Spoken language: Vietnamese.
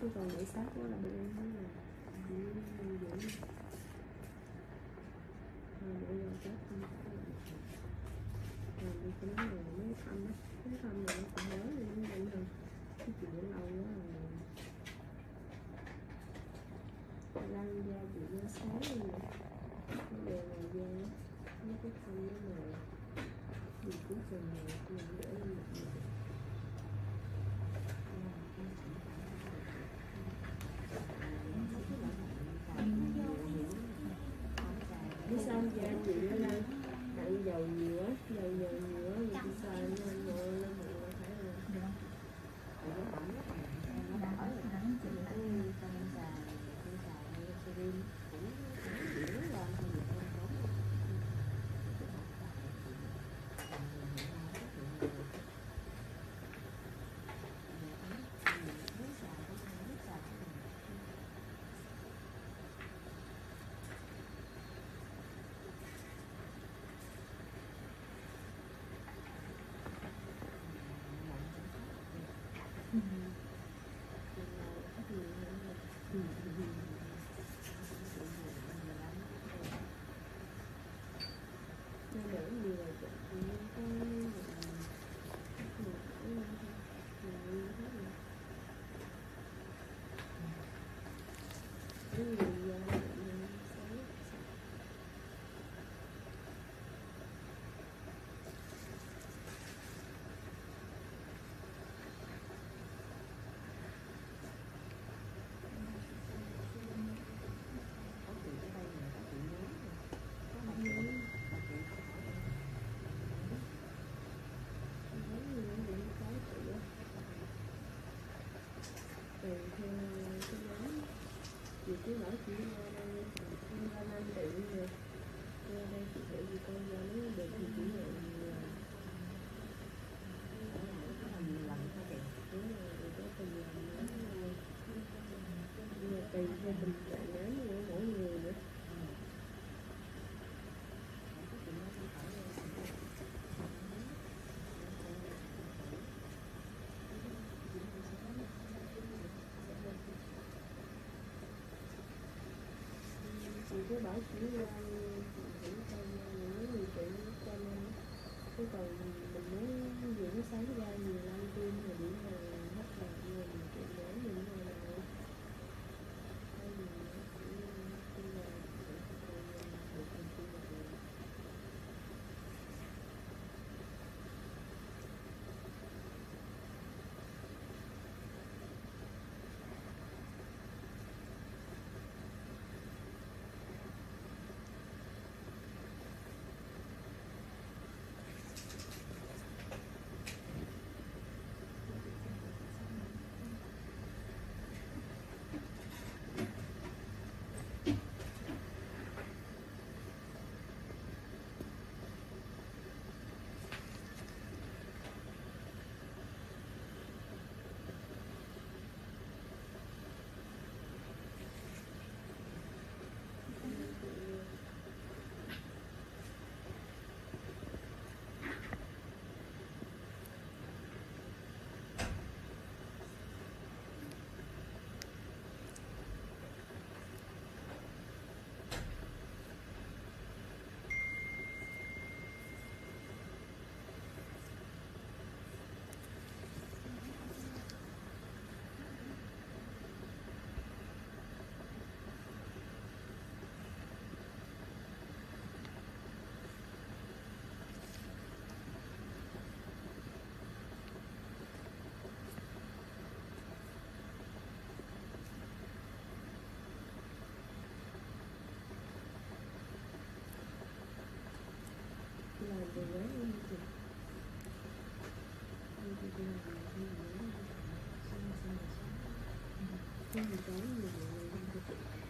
tôi còn nghĩ sát nó là bên em là giữ giữ rồi bây giờ chết Dạ, ăn dầu nhiều cứ hỏi chị hai năm triệu rồi đây để gì con giờ nó được thì chị nhận Thank you. chú bảo chỉ lên những cây những người chị cho nên cái còn mình muốn diễn sáng ra nhiều năm phim và điểm là Thank you.